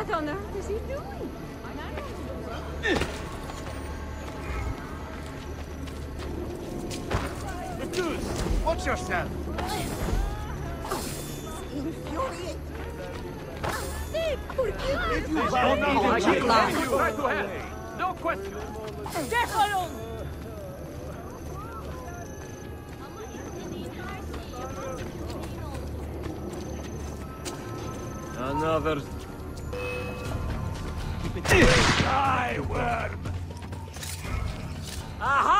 What on earth is he doing? Dude, watch yourself! Infuriating. If you bow down, I my will you right to hell! No question! Another Die, worm! Aha!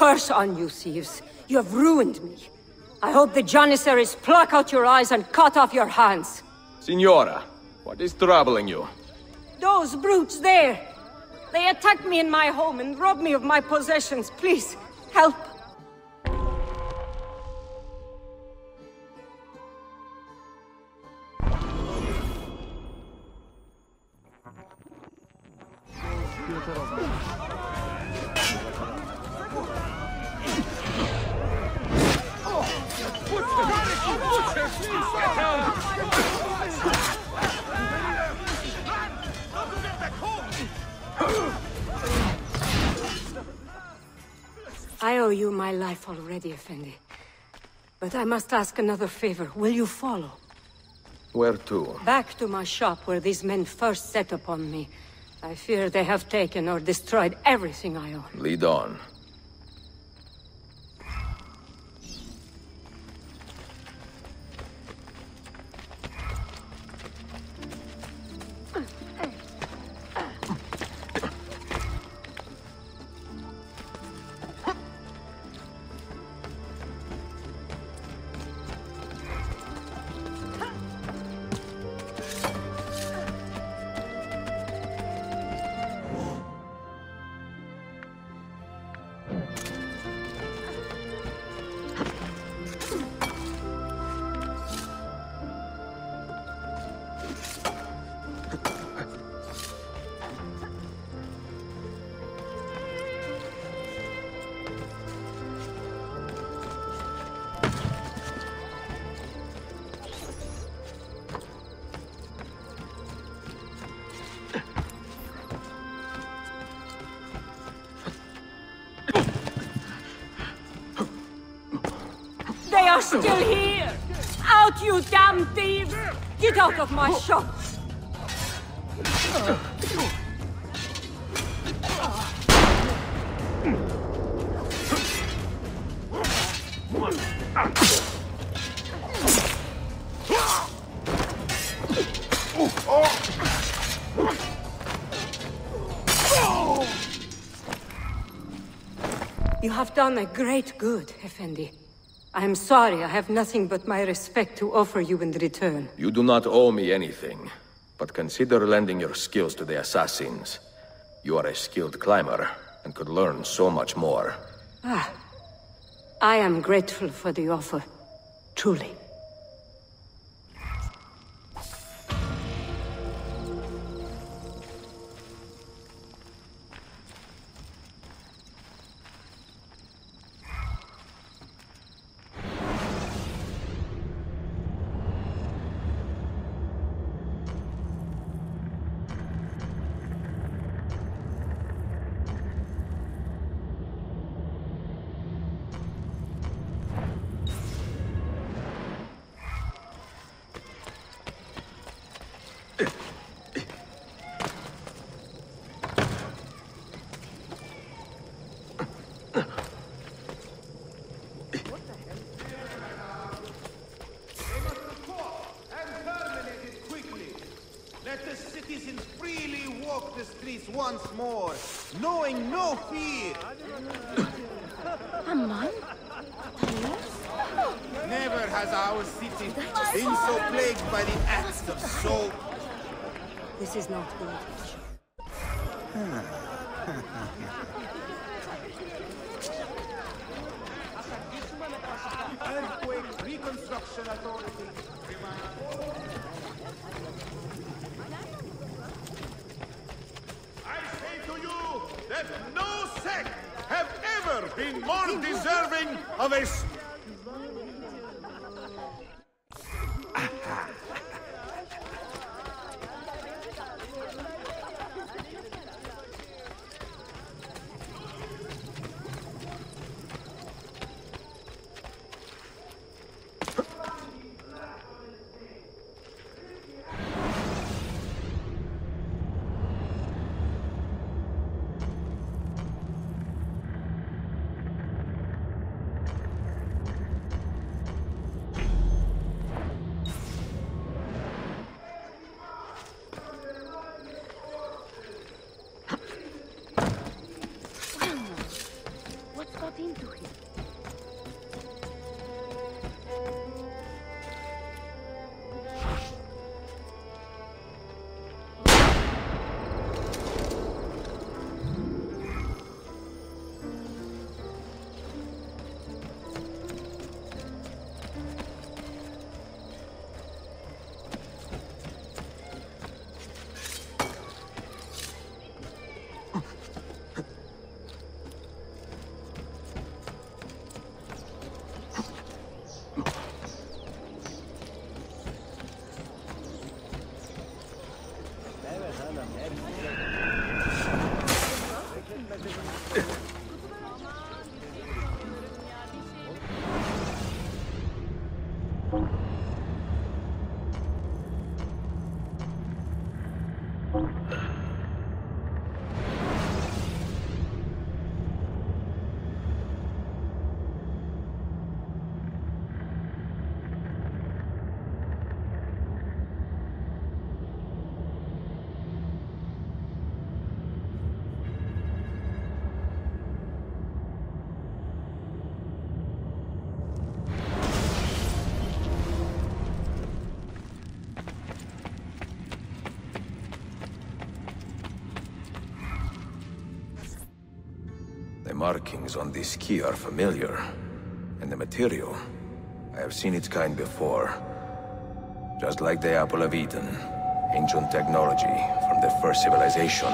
Curse on you, thieves. You have ruined me. I hope the Janissaries pluck out your eyes and cut off your hands. Signora, what is troubling you? Those brutes there! They attacked me in my home and robbed me of my possessions. Please, help. I owe you my life already, Effendi. But I must ask another favor. Will you follow? Where to? Back to my shop where these men first set upon me. I fear they have taken or destroyed everything I own. Lead on. Are still here! Out, you damn thieves! Get out of my shop! You have done a great good, Effendi. I am sorry, I have nothing but my respect to offer you in return. You do not owe me anything, but consider lending your skills to the assassins. You are a skilled climber, and could learn so much more. Ah. I am grateful for the offer. Truly. The streets once more, knowing no fear. Amman? Never has our city been so plagued by the acts of soul. This is not good. Earthquake Reconstruction Authority. I say to you that no sect have ever been more deserving of a markings on this key are familiar. And the material, I have seen its kind before. Just like the Apple of Eden. Ancient technology from the first civilization.